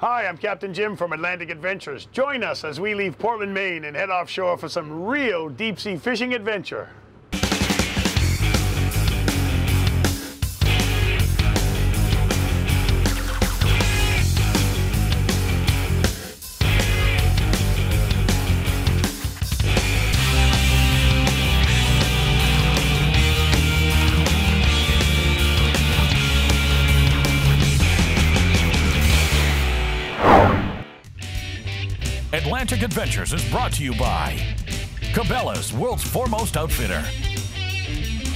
Hi, I'm Captain Jim from Atlantic Adventures. Join us as we leave Portland, Maine and head offshore for some real deep sea fishing adventure. Adventures is brought to you by Cabela's, world's foremost outfitter.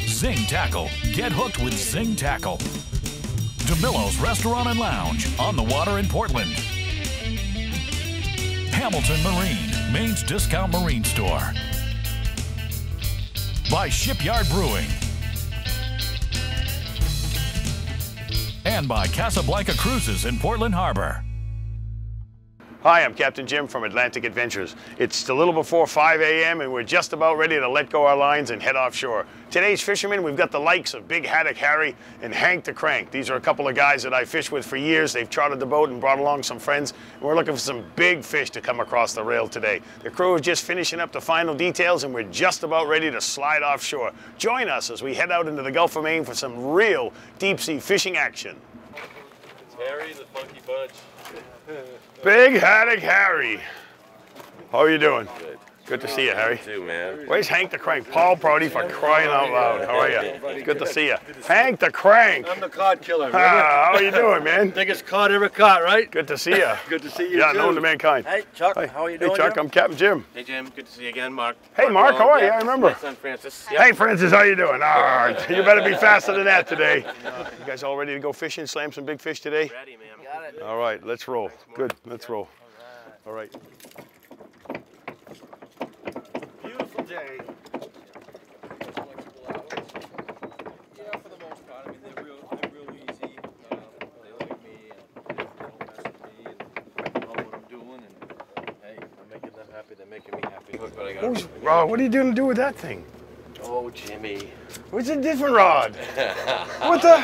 Zing Tackle. Get hooked with Zing Tackle. DeMillo's Restaurant and Lounge on the water in Portland. Hamilton Marine, Maine's discount marine store. By Shipyard Brewing. And by Casablanca Cruises in Portland Harbor. Hi, I'm Captain Jim from Atlantic Adventures. It's a little before 5 a.m. and we're just about ready to let go our lines and head offshore. Today's fishermen, we've got the likes of Big Haddock Harry and Hank the Crank. These are a couple of guys that I fished with for years. They've chartered the boat and brought along some friends. We're looking for some big fish to come across the rail today. The crew is just finishing up the final details and we're just about ready to slide offshore. Join us as we head out into the Gulf of Maine for some real deep sea fishing action. It's Harry, the funky bunch. Big Haddock Harry. How are you doing? Good. Good to see you, Harry. Too, man. Where's Hank the Crank? Paul Brody for crying out loud. How are you? Good to see you. Hank the Crank. I'm the cod killer. Ah, how are you doing, man? Biggest cod ever caught, right? Good to see you. Good to see you Yeah, too. known to mankind. Hey, Chuck, Hey, how are you doing? hey? Chuck, Jim? I'm Captain Jim. Hey, Jim. Good to see you again, Mark. Hey, Mark, how are you? Yeah, I remember. My son Francis. Hey, Francis, how you doing? All right, you better be faster than that today. You guys all ready to go fishing, slam some big fish today? Ready, man. Got it. All right, let's roll. Good, let's roll. All right. Beautiful day. Yeah, for the most part. I mean, they're real, they're real easy. Um, they like me and they don't mess with me and know what I'm doing. And hey, I'm making them happy. They're making me happy. But I got what are you doing to do with that thing? Oh, Jimmy. It's a different rod. What the?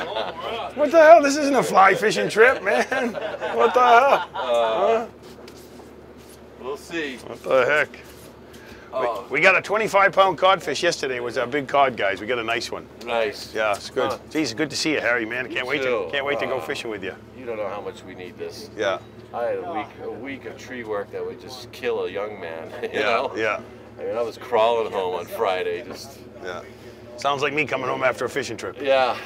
What the hell? This isn't a fly fishing trip, man. What the hell? Huh? We'll see. What the heck? Oh, We got a 25 pound codfish yesterday. It was our big cod, guys. We got a nice one. nice. Yeah, it's good. Huh. Geez, good to see you, Harry, man. I can't wait to can't wait to go Uh, fishing with you. You don't know how much we need this. Yeah, I had a week, a week of tree work that would just kill a young man. You yeah, know? yeah, I mean, I was crawling home on Friday, just yeah. Sounds like me coming home after a fishing trip. yeah.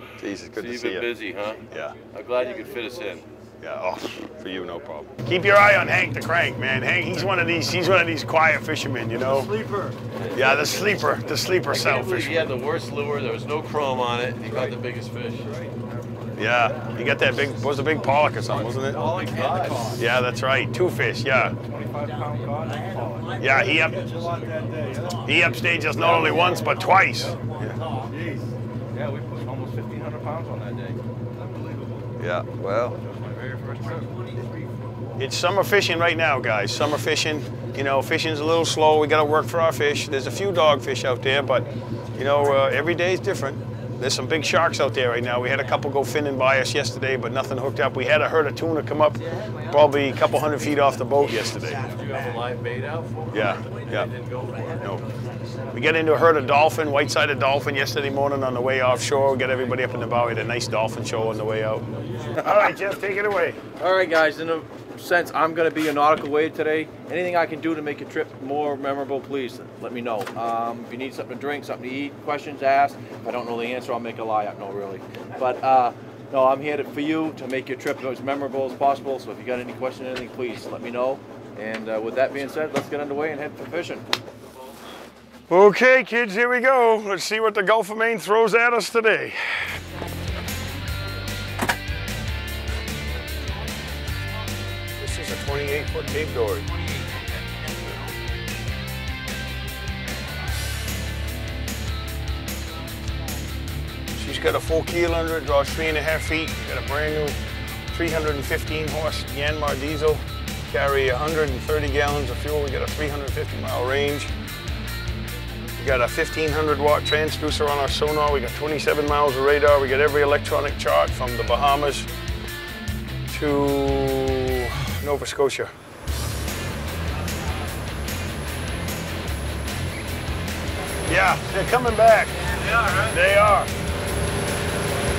Jesus, good so to you've see been you. busy, huh? Yeah, I'm glad you could fit us in. yeah. Oh, for you, no problem. Keep your eye on Hank the Crank, man. Hank, he's one of these. He's one of these quiet fishermen, you know. The Sleeper. Yeah, the sleeper, the sleeper I cell can't he had the worst lure. There was no chrome on it. He caught the biggest fish. Yeah, he got that big. Was a big pollock or something, wasn't it? Yeah, that's right. Two fish. Yeah. 25 pound cod and pollock. Yeah, he up, he upstaged us not only once but twice. Yeah, we put almost 1,500 pounds on that day. Unbelievable. Yeah, well, my very first trip. it's summer fishing right now, guys. Summer fishing. You know, fishing's a little slow. We got to work for our fish. There's a few dogfish out there, but you know, uh, every day is different. There's some big sharks out there right now. We had a couple go finning by us yesterday, but nothing hooked up. We had a herd of tuna come up, probably a couple hundred feet off the boat yesterday. Did you have a live bait out for him? Yeah, yeah. They didn't go for it. No. We got into a herd of dolphin, white-sided dolphin, yesterday morning on the way offshore. We got everybody up in the bow. We had a nice dolphin show on the way out. All right, Jeff, take it away. All right, guys. In a sense, I'm going to be a nautical wade today. Anything I can do to make your trip more memorable, please let me know. Um, if you need something to drink, something to eat, questions asked. If I don't know the answer, I'll make a lie up. No, really. But uh, no, I'm here to, for you to make your trip as memorable as possible. So if you got any questions, anything, please let me know. And uh, with that being said, let's get underway and head for fishing. Okay, kids, here we go. Let's see what the Gulf of Maine throws at us today. Is a 28-foot Cape Dory. She's got a full keel under it, draws three and a half feet. Got a brand new 315 horse Yanmar diesel. Carry 130 gallons of fuel. We got a 350 mile range. We got a 1500 watt transducer on our sonar. We got 27 miles of radar. We got every electronic chart from the Bahamas to Nova Scotia. Yeah, they're coming back. They are, right? They are.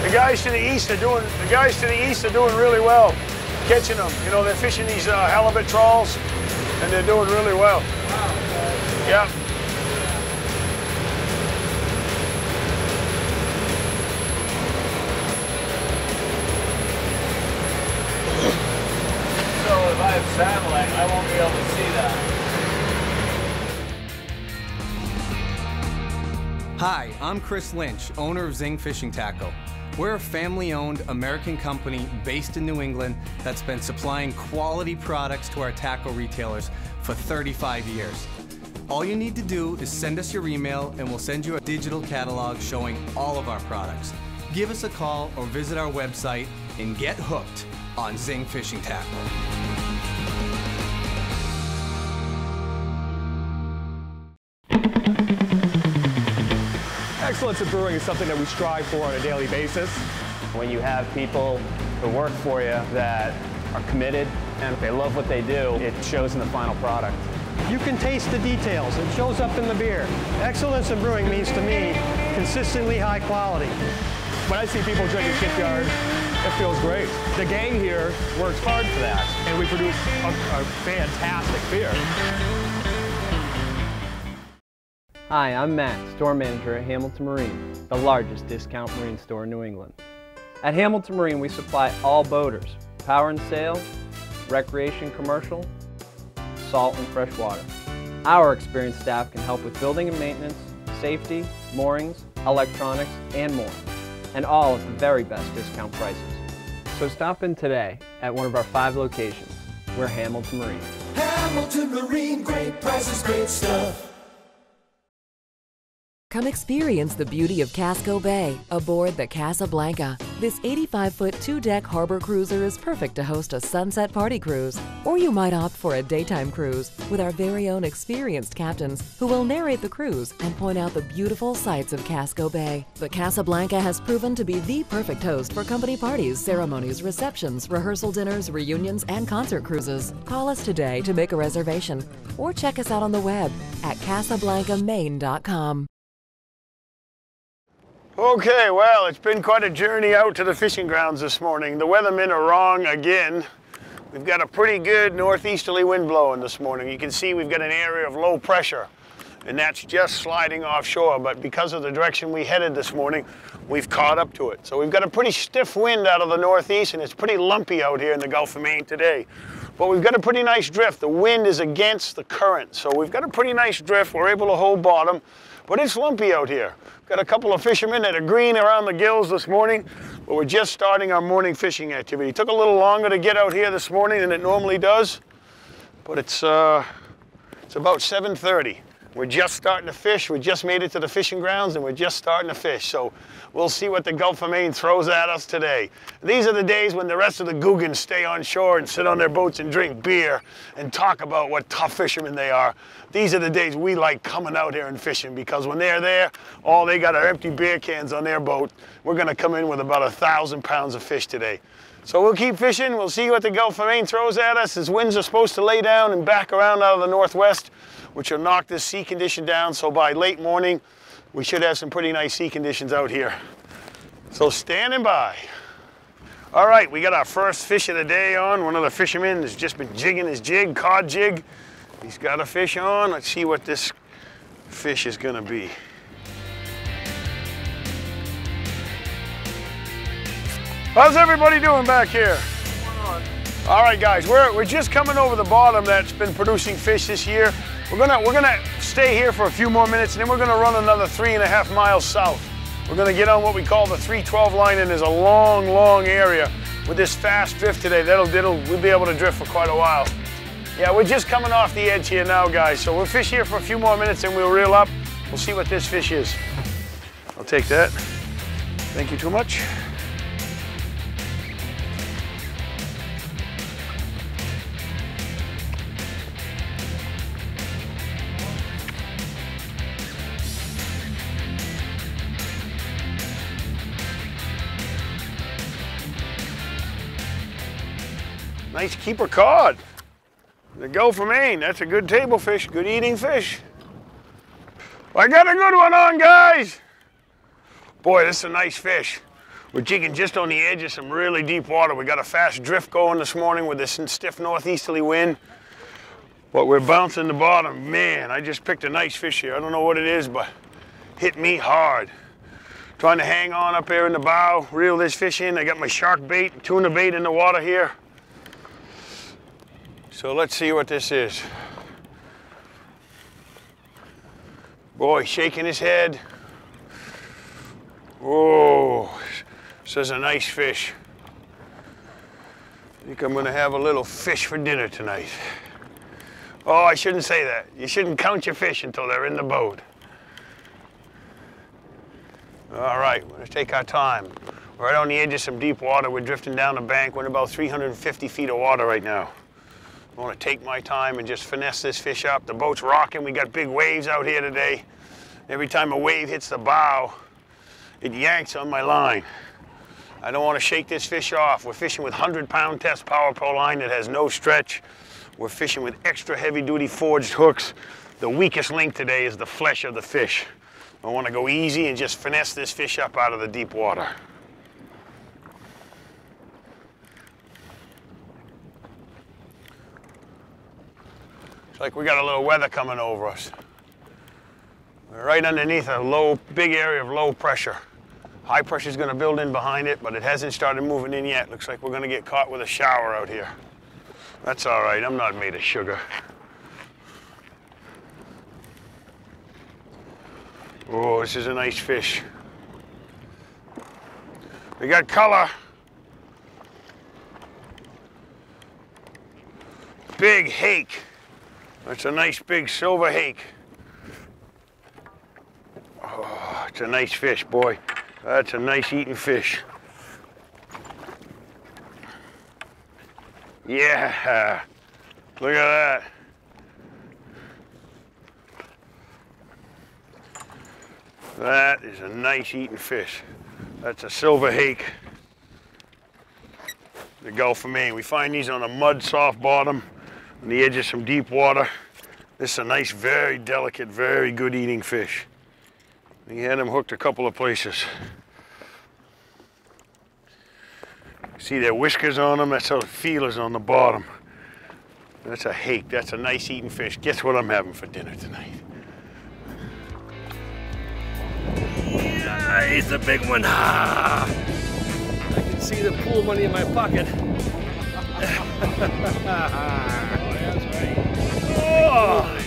The guys to the east are doing. The guys to the east are doing really well, catching them. You know, they're fishing these uh, halibut trawls, and they're doing really well. Yeah. Hi, I'm Chris Lynch, owner of Zing Fishing Tackle. We're a family owned American company based in New England that's been supplying quality products to our tackle retailers for 35 years. All you need to do is send us your email and we'll send you a digital catalog showing all of our products. Give us a call or visit our website and get hooked on Zing Fishing Tackle. Excellence in brewing is something that we strive for on a daily basis. When you have people who work for you that are committed and they love what they do, it shows in the final product. You can taste the details. It shows up in the beer. Excellence in brewing means to me consistently high quality. When I see people drinking Shipyard, it feels great. The gang here works hard for that, and we produce a, a fantastic beer. Hi, I'm Matt, store manager at Hamilton Marine, the largest discount marine store in New England. At Hamilton Marine, we supply all boaters, power and sail, recreation commercial, salt and fresh water. Our experienced staff can help with building and maintenance, safety, moorings, electronics, and more, and all at the very best discount prices. So stop in today at one of our five locations. We're Hamilton Marine. Hamilton Marine, great prices, great stuff. Come experience the beauty of Casco Bay aboard the Casablanca. This 85 foot two deck harbor cruiser is perfect to host a sunset party cruise. Or you might opt for a daytime cruise with our very own experienced captains who will narrate the cruise and point out the beautiful sights of Casco Bay. The Casablanca has proven to be the perfect host for company parties, ceremonies, receptions, rehearsal dinners, reunions, and concert cruises. Call us today to make a reservation or check us out on the web at casablancamaine.com. Okay, well, it's been quite a journey out to the fishing grounds this morning. The weathermen are wrong again. We've got a pretty good northeasterly wind blowing this morning. You can see we've got an area of low pressure, and that's just sliding offshore. But because of the direction we headed this morning, we've caught up to it. So we've got a pretty stiff wind out of the northeast, and it's pretty lumpy out here in the Gulf of Maine today. But we've got a pretty nice drift. The wind is against the current, so we've got a pretty nice drift. We're able to hold bottom, but it's lumpy out here. Got a couple of fishermen that are green around the gills this morning, but we're just starting our morning fishing activity. Took a little longer to get out here this morning than it normally does, but it's uh, it's about 7:30. We're just starting to fish. We just made it to the fishing grounds and we're just starting to fish. So we'll see what the Gulf of Maine throws at us today. These are the days when the rest of the Googans stay on shore and sit on their boats and drink beer and talk about what tough fishermen they are. These are the days we like coming out here and fishing because when they're there, all they got are empty beer cans on their boat. We're gonna come in with about a thousand pounds of fish today. So we'll keep fishing. We'll see what the Gulf of Maine throws at us. As winds are supposed to lay down and back around out of the northwest, which will knock this sea condition down. So by late morning, we should have some pretty nice sea conditions out here. So standing by. All right, we got our first fish of the day on. One of the fishermen has just been jigging his jig, cod jig. He's got a fish on. Let's see what this fish is gonna be. How's everybody doing back here? All right, guys, we're, we're just coming over the bottom that's been producing fish this year. We're gonna, we're gonna stay here for a few more minutes and then we're gonna run another three and a half miles south. We're gonna get on what we call the 312 line and there's a long, long area with this fast drift today. That'll, that'll, we'll be able to drift for quite a while. Yeah, we're just coming off the edge here now, guys. So we'll fish here for a few more minutes and we'll reel up. We'll see what this fish is. I'll take that. Thank you too much. Nice keeper cod. The Gulf of Maine. That's a good table fish, good eating fish. I got a good one on, guys. Boy, this is a nice fish. We're jigging just on the edge of some really deep water. We got a fast drift going this morning with this stiff northeasterly wind. But we're bouncing the bottom. Man, I just picked a nice fish here. I don't know what it is, but hit me hard. Trying to hang on up there in the bow, reel this fish in. I got my shark bait, tuna bait in the water here. So let's see what this is. Boy, shaking his head. Oh, this is a nice fish. I think I'm gonna have a little fish for dinner tonight. Oh, I shouldn't say that. You shouldn't count your fish until they're in the boat. All right, we're gonna take our time. Right on the edge of some deep water. We're drifting down the bank. We're in about 350 feet of water right now. I want to take my time and just finesse this fish up. The boat's rocking. We got big waves out here today. Every time a wave hits the bow, it yanks on my line. I don't want to shake this fish off. We're fishing with 100 pound test power pro line that has no stretch. We're fishing with extra heavy duty forged hooks. The weakest link today is the flesh of the fish. I want to go easy and just finesse this fish up out of the deep water. It's like we got a little weather coming over us. We're right underneath a low, big area of low pressure. High pressure is going to build in behind it, but it hasn't started moving in yet. Looks like we're going to get caught with a shower out here. That's all right. I'm not made of sugar. Oh, this is a nice fish. We got color. Big hake. That's a nice big silver hake. Oh, it's a nice fish, boy. That's a nice eating fish. Yeah, look at that. That is a nice eating fish. That's a silver hake. The Gulf of Maine. We find these on a mud soft bottom on the edge of some deep water. This is a nice, very delicate, very good eating fish. We had him hooked a couple of places. See their whiskers on them? That's how the feelers on the bottom. That's a hake. That's a nice eating fish. Guess what I'm having for dinner tonight? Yeah, he's a big one. I can see the pool money in my pocket. Oh,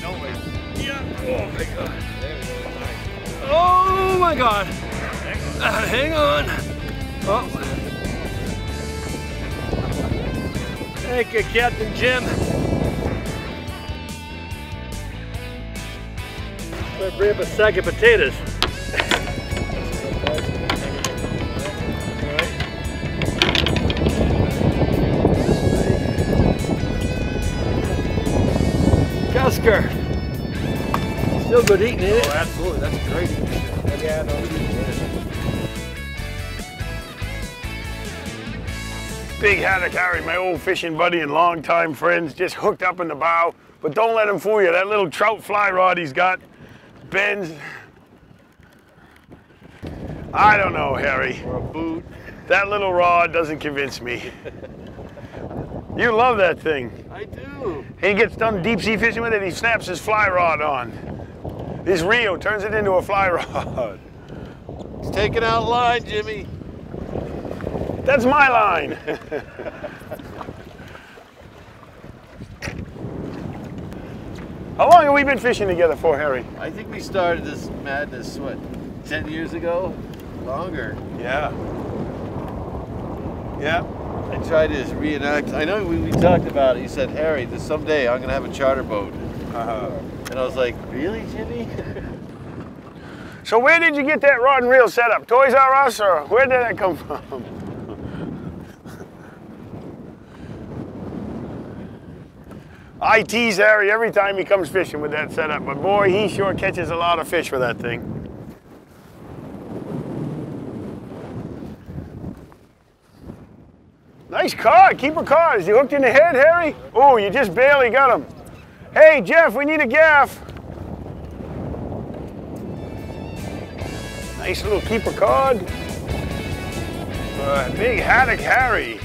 oh my god. Oh my god. Uh, hang on. Oh. Thank you, Captain Jim. Better bring up a sack of potatoes. Cusker. Still good eating, isn't it? Oh, absolutely. That's great. Yeah, Big haddock Harry, my old fishing buddy and longtime friends, just hooked up in the bow. But don't let him fool you. That little trout fly rod he's got bends. I don't know, Harry. Or a boot. That little rod doesn't convince me. you love that thing. I do. He gets done deep sea fishing with it, he snaps his fly rod on. This Rio turns it into a fly rod. He's taking out line, Jimmy. That's my line. How long have we been fishing together for, Harry? I think we started this madness, what, 10 years ago? Longer. Yeah. Yeah. I tried to reenact. I know we, we talked about it. You said, Harry, this someday I'm going to have a charter boat. Uh-huh. And I was like, really, Jimmy? So where did you get that rod and reel set up? Toys R Us or where did that come from? I tease Harry every time he comes fishing with that setup, but boy, he sure catches a lot of fish with that thing. Nice Nice cod, keeper cod. Is he hooked in the head, Harry? Oh, you just barely got him. Hey, Jeff, we need a gaff. Nice little keeper cod. Uh, big haddock Harry.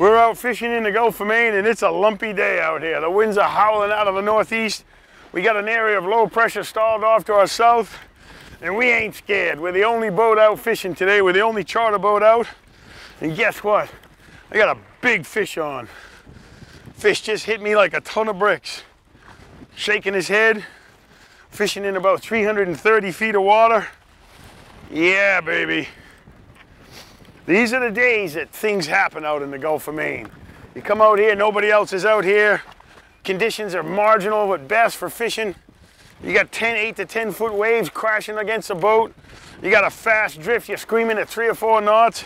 We're out fishing in the Gulf of Maine and it's a lumpy day out here. The winds are howling out of the northeast. We got an area of low pressure stalled off to our south and we ain't scared. We're the only boat out fishing today. We're the only charter boat out. And guess what? I got a big fish on. Fish just hit me like a ton of bricks. Shaking his head, fishing in about 330 feet of water. Yeah, baby. These are the days that things happen out in the Gulf of Maine. You come out here, nobody else is out here. Conditions are marginal at best for fishing. You got 10, 8 to 10 foot waves crashing against the boat. You got a fast drift, you're screaming at three or four knots,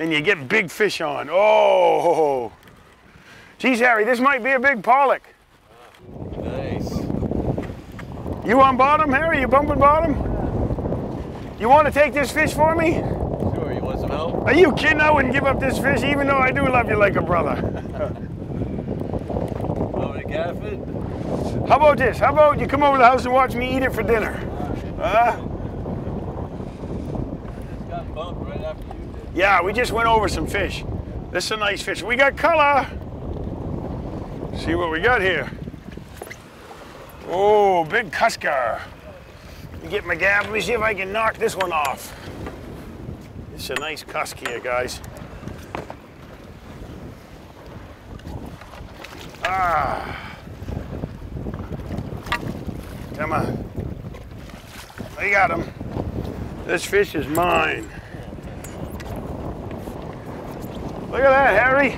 and you get big fish on. Oh, geez, Harry, this might be a big pollock. Nice. You on bottom, Harry? You bumping bottom? You want to take this fish for me? Sure, you want some help? Are you kidding? I wouldn't give up this fish, even though I do love you like a brother. Want me to gaff it? How about this? How about you come over to the house and watch me eat it for dinner? Huh? Got bumped right after you did. Yeah, we just went over some fish. This is a nice fish. We got color. See what we got here. Oh, big cusker. Let me get my gab. Let me see if I can knock this one off. It's a nice cusk here, guys. Ah. Come on. I got him. This fish is mine. Look at that, Harry.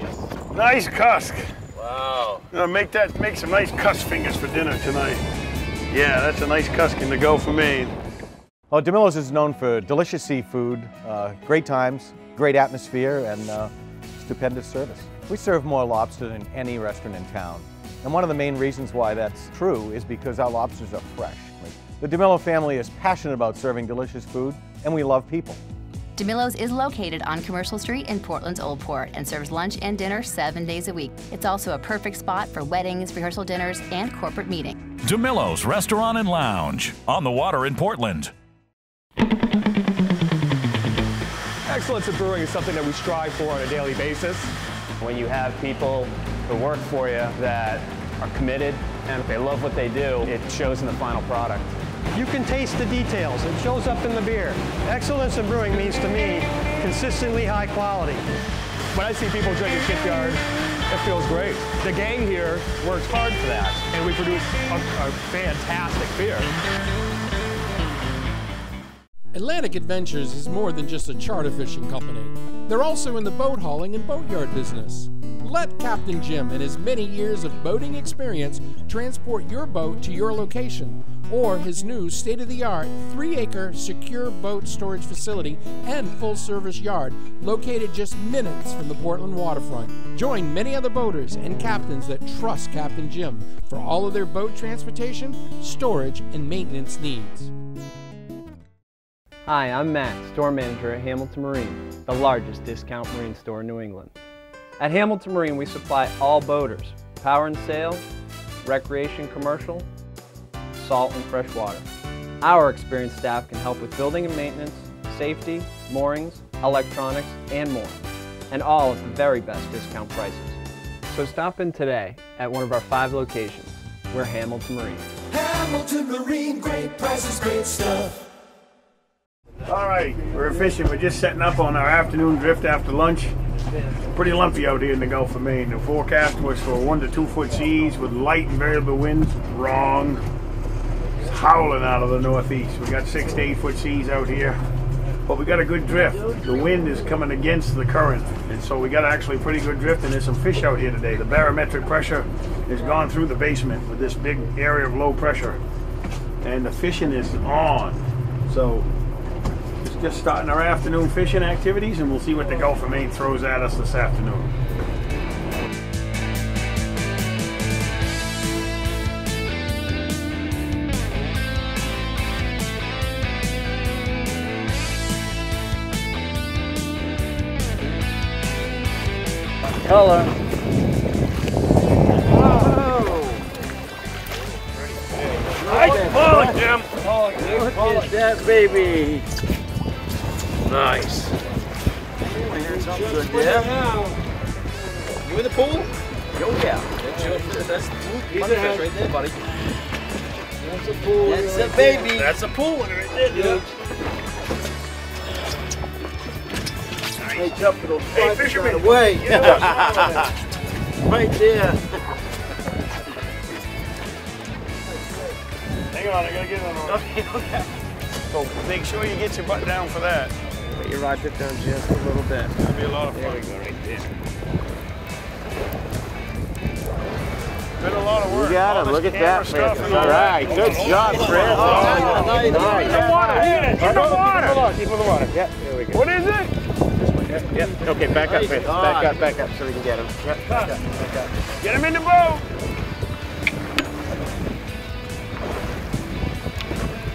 Nice. Nice cusk. Wow. Gonna make that make some nice cusk fingers for dinner tonight. Yeah, that's a nice cusk to go for me. Well, DeMillo's is known for delicious seafood, uh, great times, great atmosphere, and uh, stupendous service. We serve more lobster than any restaurant in town. And one of the main reasons why that's true is because our lobsters are fresh. The DeMillo family is passionate about serving delicious food, and we love people. DeMillo's is located on Commercial Street in Portland's Old Port and serves lunch and dinner seven days a week. It's also a perfect spot for weddings, rehearsal dinners, and corporate meetings. DeMillo's Restaurant and Lounge on the water in Portland. Excellence in brewing is something that we strive for on a daily basis. When you have people who work for you that are committed and if they love what they do, it shows in the final product. You can taste the details. It shows up in the beer. Excellence in brewing means to me consistently high quality. When I see people drinking Shipyard, it feels great. The gang here works hard for that, and we produce a, a fantastic beer. Atlantic Adventures is more than just a charter fishing company. They're also in the boat hauling and boatyard business. Let Captain Jim and his many years of boating experience transport your boat to your location or his new state of the art three acre secure boat storage facility and full service yard located just minutes from the Portland waterfront. Join many other boaters and captains that trust Captain Jim for all of their boat transportation, storage, and maintenance needs. Hi, I'm Matt, store manager at Hamilton Marine, the largest discount marine store in New England. At Hamilton Marine, we supply all boaters, power and sail, recreation commercial, salt and fresh water. Our experienced staff can help with building and maintenance, safety, moorings, electronics, and more, and all at the very best discount prices. So stop in today at one of our five locations. We're Hamilton Marine. Hamilton Marine, great prices, great stuff. All right, we're fishing. We're just setting up on our afternoon drift after lunch. Pretty lumpy out here in the Gulf of Maine. The forecast was for one to two foot seas with light and variable winds. Wrong. It's howling out of the northeast. We got six to eight foot seas out here. But we got a good drift. The wind is coming against the current. And so we got actually pretty good drift and there's some fish out here today. The barometric pressure has gone through the basement with this big area of low pressure. And the fishing is on. So just starting our afternoon fishing activities and we'll see what the Gulf of Maine throws at us this afternoon. color. Nice pull, Jim. Look at that baby. Nice. Good, yeah. You in the pool? Oh yeah. That's, that's He's money in fish it. right there, buddy. That's a pool. That's a baby. That's a pool one right there, dude. Hey, jump for those Hey, fisherman. right away. Yeah. right there. Hang on, I gotta get on. Okay, okay. So make sure you get your butt down for that. Put your rod tip down just a little bit. That'll be a lot of fun. There we go, right there. Been a lot of work. You got him. Look at that, stuff All right. Good Oh, job, Fritz. oh, Oh, nice, nice. In the water. In the water. On. Keep in the water. Yeah, there we go. What is it? Yeah. Okay, back up, Fritz. Back up, back up so we can get him. Yeah, back up, back up. Get him in the boat.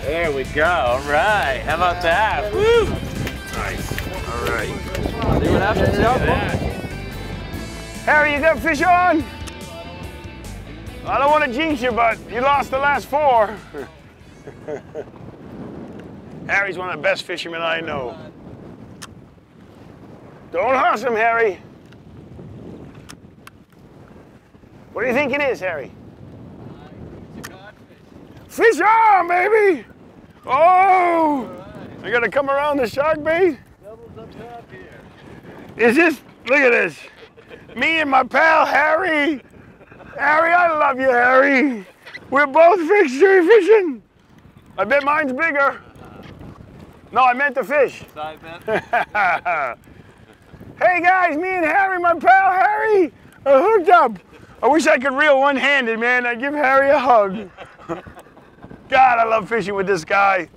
There we go. All right. How about that? Woo! All right. See what happens? Harry, you got fish on? I don't want to jinx you, but you lost the last four. Harry's one of the best fishermen I know. Don't huss him, Harry. What do you think it is, Harry? Fish on, baby! Oh! I gotta come around the shark bait? Is this, look at this. Me and my pal Harry. Harry, I love you, Harry. We're both fishery fishing. I bet mine's bigger. No, I meant the fish. hey guys, me and Harry, my pal Harry, are hooked up. I wish I could reel one-handed, man. I'd give Harry a hug. God, I love fishing with this guy.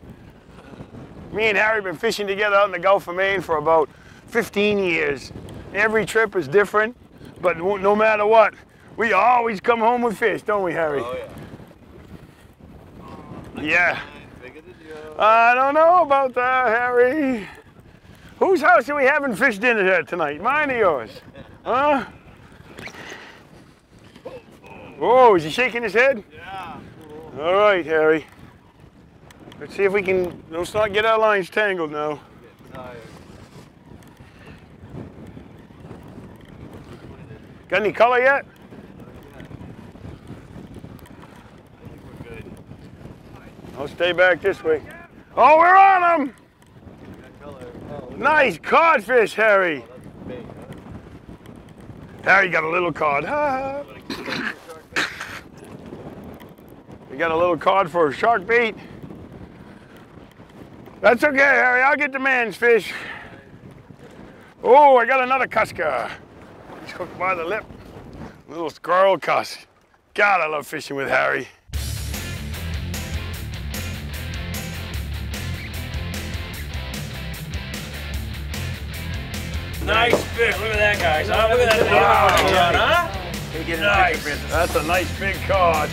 Me and Harry been fishing together out in the Gulf of Maine for about 15 years. Every trip is different, but no no matter what, we always come home with fish, don't we, Harry? Oh, yeah. Um, yeah. I don't know about that, Harry. Whose house are we having fish dinner at tonight? Mine or yours? Huh? Oh, is he shaking his head? Yeah. All right, Harry. Let's see if we can, let's not get our lines tangled now. Got any color yet? I'll stay back this way. Oh, we're on them! Nice codfish, Harry. Harry got a little cod. We got a little cod for a shark bait. That's okay, Harry. I'll get the man's fish. Oh, I got another cusker. He's hooked by the lip. Little squirrel cuss. God, I love fishing with Harry. Nice fish. Look at that, guys. Huh? Look at that. Yeah. huh? Nice. That's a nice big cod.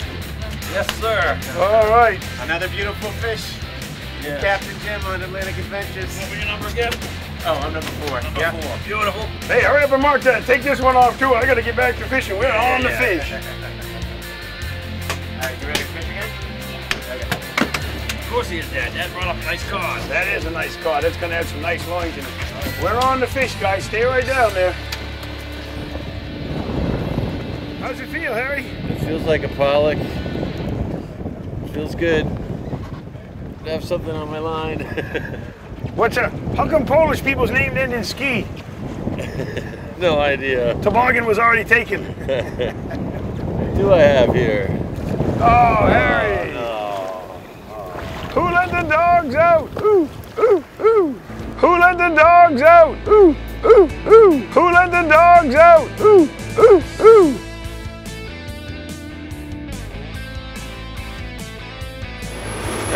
Yes, sir. All right. Another beautiful fish. Yeah. Captain Jim on Atlantic Adventures. What was your number again? Oh, I'm number four. Number yeah. four. Beautiful. Hey, hurry up and mark that. Take this one off too. I gotta get back to fishing. We're on the fish. All right, you ready to fish again? Of course he is, Dad. Dad brought up a nice cod. That is a nice cod. That's gonna have some nice loins in it. We're on the fish, guys. Stay right down there. How's it feel, Harry? It feels like a pollock. Feels good. I have something on my line. What's a? How come Polish people's named end in ski? no idea. Toboggan was already taken. Do I have here? Oh, Harry! Oh, who let the dogs out? Ooh, ooh, ooh. Who let the dogs out? Ooh, ooh, ooh. Who let the dogs out? Ooh, ooh, ooh.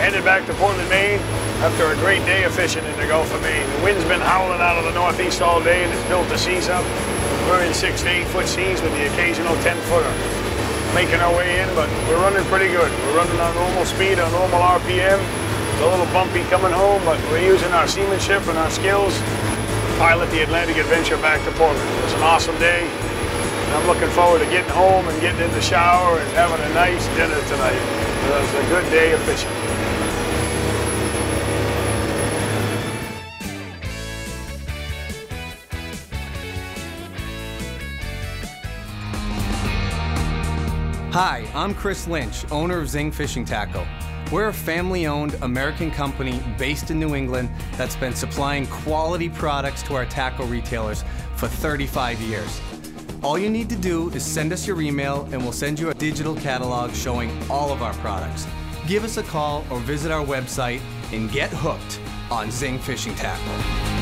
Headed back to Portland, Maine after a great day of fishing in the Gulf of Maine. The wind's been howling out of the northeast all day and it's built the seas up. We're in six to eight foot seas with the occasional 10 footer. Making our way in, but we're running pretty good. We're running on normal speed, on normal RPM. It's a little bumpy coming home, but we're using our seamanship and our skills to pilot the Atlantic Adventure back to Portland. It was an awesome day. I'm looking forward to getting home and getting in the shower and having a nice dinner tonight. It was a good day of fishing. Hi, I'm Chris Lynch, owner of Zing Fishing Tackle. We're a family owned American company based in New England that's been supplying quality products to our tackle retailers for 35 years. All you need to do is send us your email and we'll send you a digital catalog showing all of our products. Give us a call or visit our website and get hooked on Zing Fishing Tackle.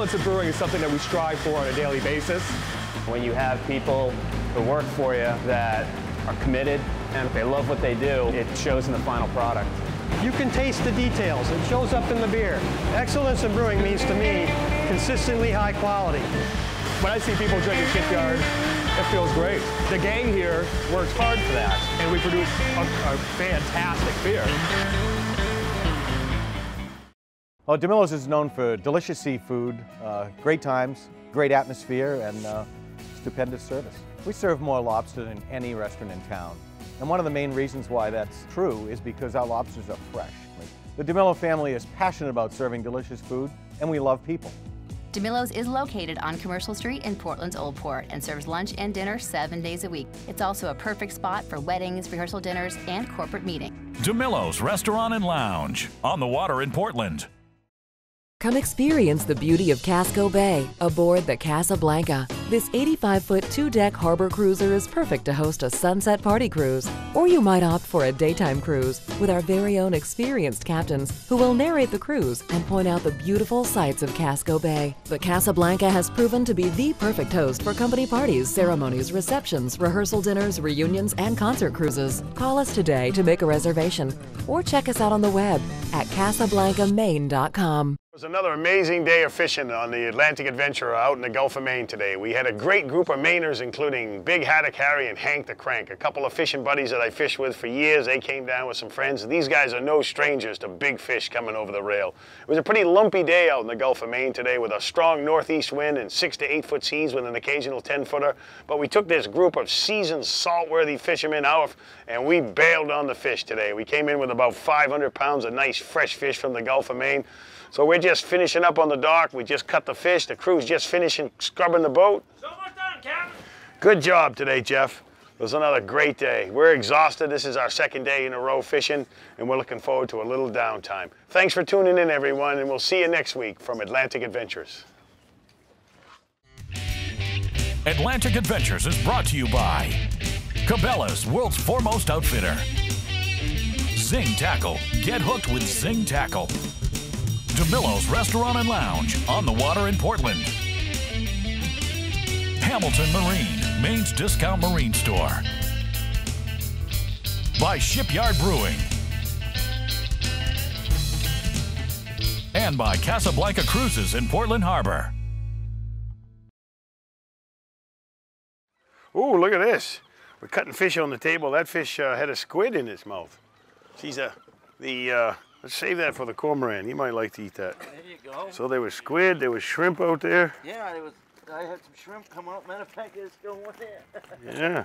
Excellence in brewing is something that we strive for on a daily basis. When you have people who work for you that are committed and if they love what they do, it shows in the final product. You can taste the details. It shows up in the beer. Excellence in brewing means to me consistently high quality. When I see people drinking Shipyard, it feels great. The gang here works hard for that, and we produce a, a fantastic beer. Well, DeMillo's is known for delicious seafood, uh, great times, great atmosphere, and uh, stupendous service. We serve more lobster than any restaurant in town. And one of the main reasons why that's true is because our lobsters are fresh. The DeMillo family is passionate about serving delicious food, and we love people. DeMillo's is located on Commercial Street in Portland's Old Port and serves lunch and dinner seven days a week. It's also a perfect spot for weddings, rehearsal dinners, and corporate meetings. DeMillo's Restaurant and Lounge on the water in Portland. Come experience the beauty of Casco Bay aboard the Casablanca. This 85-foot two-deck harbor cruiser is perfect to host a sunset party cruise, or you might opt for a daytime cruise with our very own experienced captains who will narrate the cruise and point out the beautiful sights of Casco Bay. The Casablanca has proven to be the perfect host for company parties, ceremonies, receptions, rehearsal dinners, reunions, and concert cruises. Call us today to make a reservation or check us out on the web at casablancamaine.com. It was another amazing day of fishing on the Atlantic Adventure out in the Gulf of Maine today. We had a great group of Mainers, including Big Haddock Harry and Hank the Crank, a couple of fishing buddies that I fished with for years. They came down with some friends. These guys are no strangers to big fish coming over the rail. It was a pretty lumpy day out in the Gulf of Maine today with a strong northeast wind and six to eight foot seas with an occasional 10 footer. But we took this group of seasoned, saltworthy fishermen out and we bailed on the fish today. We came in with about 500 pounds of nice fresh fish from the Gulf of Maine. So we're just finishing up on the dock. We just cut the fish. The crew's just finishing scrubbing the boat. It's almost done, Captain. Good job today, Jeff. It was another great day. We're exhausted. This is our second day in a row fishing, and we're looking forward to a little downtime. Thanks for tuning in, everyone, and we'll see you next week from Atlantic Adventures. Atlantic Adventures is brought to you by Cabela's, world's foremost outfitter. Zing Tackle. Get hooked with Zing Tackle. DeMillo's Restaurant and Lounge on the water in Portland. Hamilton Marine, Maine's discount marine store. By Shipyard Brewing. And by Casablanca Cruises in Portland Harbor. Ooh, look at this. We're cutting fish on the table. That fish uh, had a squid in its mouth. She's a, the, uh, let's save that for the cormorant. He might like to eat that. There you go. So there was squid, there was shrimp out there. Yeah, there was. I had some shrimp come out. Matter of fact, there's still one there. Yeah.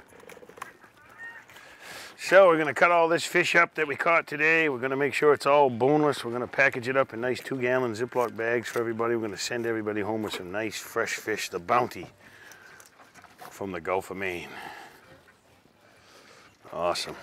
So we're gonna cut all this fish up that we caught today. We're gonna make sure it's all boneless. We're gonna package it up in nice two gallon Ziploc bags for everybody. We're gonna send everybody home with some nice fresh fish, the bounty from the Gulf of Maine. Awesome.